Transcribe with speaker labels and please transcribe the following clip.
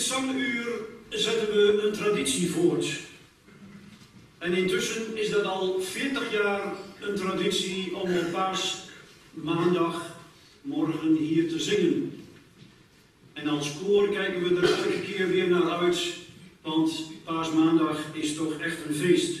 Speaker 1: zanguur zetten we een traditie voort. En intussen is dat al 40 jaar een traditie om op paasmaandag morgen hier te zingen. En als koor kijken we er elke keer weer naar uit, want paasmaandag is toch echt een feest.